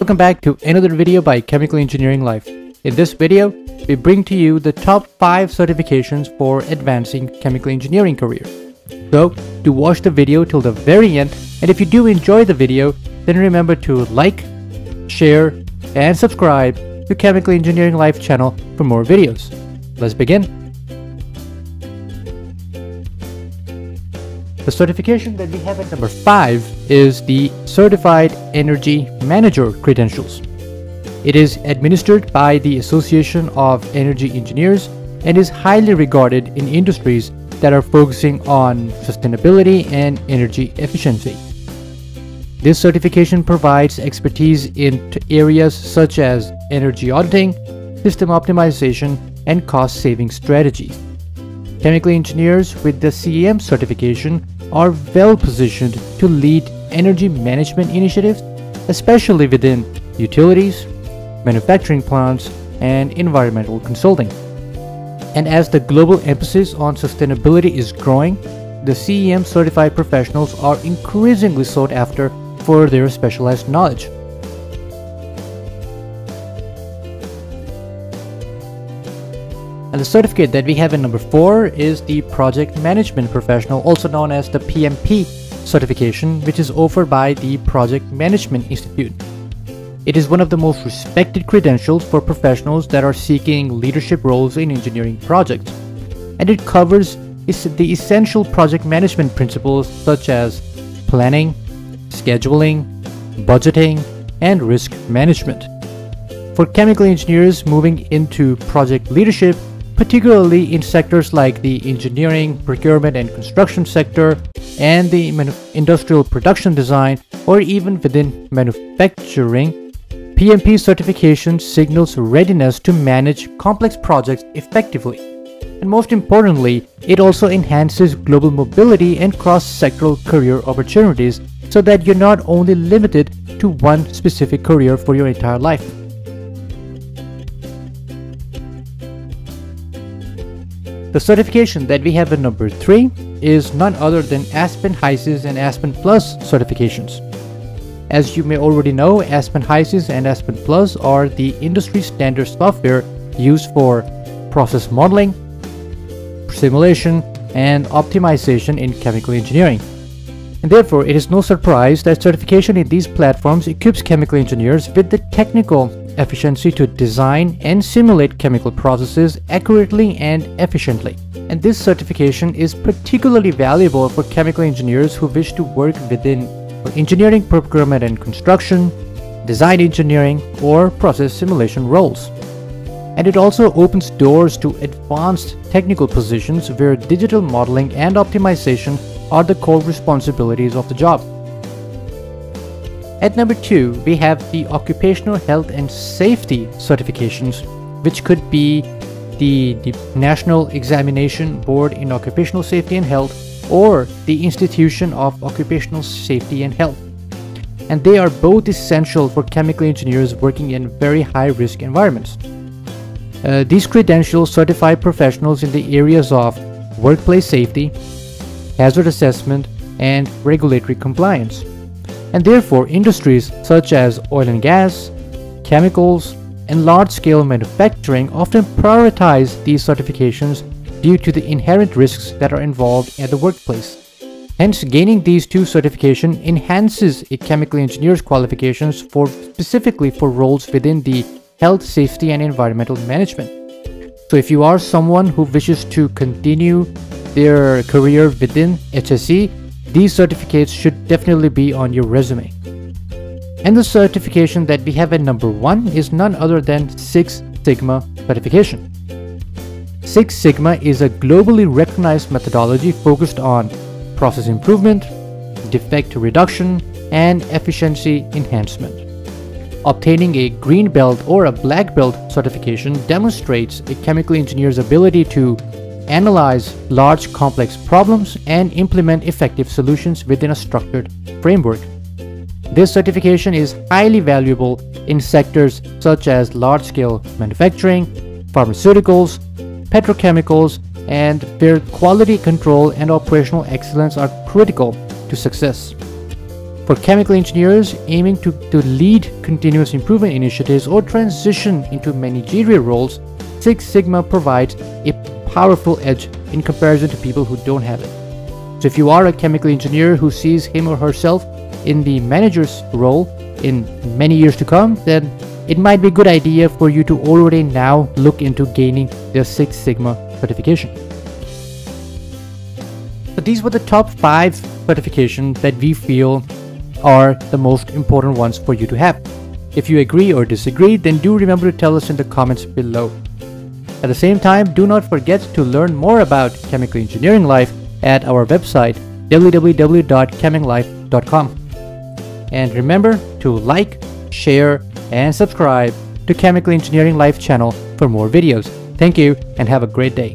Welcome back to another video by Chemical Engineering Life. In this video, we bring to you the top 5 certifications for advancing chemical engineering career. So, do watch the video till the very end and if you do enjoy the video, then remember to like, share, and subscribe to Chemical Engineering Life channel for more videos. Let's begin. The certification that we have at number 5 is the Certified Energy Manager Credentials. It is administered by the Association of Energy Engineers and is highly regarded in industries that are focusing on sustainability and energy efficiency. This certification provides expertise in areas such as energy auditing, system optimization, and cost saving strategies. Chemical engineers with the CEM certification are well positioned to lead energy management initiatives, especially within utilities, manufacturing plants, and environmental consulting. And as the global emphasis on sustainability is growing, the CEM certified professionals are increasingly sought after for their specialized knowledge. And the certificate that we have in number 4 is the Project Management Professional, also known as the PMP certification, which is offered by the Project Management Institute. It is one of the most respected credentials for professionals that are seeking leadership roles in engineering projects. And it covers the essential project management principles such as planning, scheduling, budgeting, and risk management. For chemical engineers moving into project leadership, particularly in sectors like the engineering, procurement, and construction sector, and the industrial production design, or even within manufacturing, PMP certification signals readiness to manage complex projects effectively. And most importantly, it also enhances global mobility and cross-sectoral career opportunities so that you're not only limited to one specific career for your entire life. The certification that we have at number 3 is none other than Aspen HYSYS and Aspen Plus certifications. As you may already know, Aspen HYSYS and Aspen Plus are the industry standard software used for process modeling, simulation, and optimization in chemical engineering. And therefore, it is no surprise that certification in these platforms equips chemical engineers with the technical efficiency to design and simulate chemical processes accurately and efficiently. And this certification is particularly valuable for chemical engineers who wish to work within engineering procurement and construction, design engineering, or process simulation roles. And it also opens doors to advanced technical positions where digital modeling and optimization are the core responsibilities of the job. At number 2, we have the Occupational Health and Safety certifications, which could be the, the National Examination Board in Occupational Safety and Health or the Institution of Occupational Safety and Health. And they are both essential for chemical engineers working in very high risk environments. Uh, these credentials certify professionals in the areas of workplace safety, hazard assessment, and regulatory compliance and therefore industries such as oil and gas, chemicals, and large-scale manufacturing often prioritize these certifications due to the inherent risks that are involved at the workplace. Hence, gaining these two certification enhances a chemical engineer's qualifications for specifically for roles within the health, safety, and environmental management. So if you are someone who wishes to continue their career within HSE, these certificates should definitely be on your resume. And the certification that we have at number 1 is none other than Six Sigma certification. Six Sigma is a globally recognized methodology focused on process improvement, defect reduction, and efficiency enhancement. Obtaining a green belt or a black belt certification demonstrates a chemical engineer's ability to analyze large complex problems, and implement effective solutions within a structured framework. This certification is highly valuable in sectors such as large-scale manufacturing, pharmaceuticals, petrochemicals, and where quality control and operational excellence are critical to success. For chemical engineers aiming to, to lead continuous improvement initiatives or transition into managerial roles, Six Sigma provides a powerful edge in comparison to people who don't have it. So if you are a chemical engineer who sees him or herself in the manager's role in many years to come, then it might be a good idea for you to already now look into gaining the Six Sigma certification. So these were the top 5 certifications that we feel are the most important ones for you to have. If you agree or disagree, then do remember to tell us in the comments below. At the same time, do not forget to learn more about chemical engineering life at our website www.chemengglife.com. And remember to like, share, and subscribe to Chemical Engineering Life channel for more videos. Thank you and have a great day.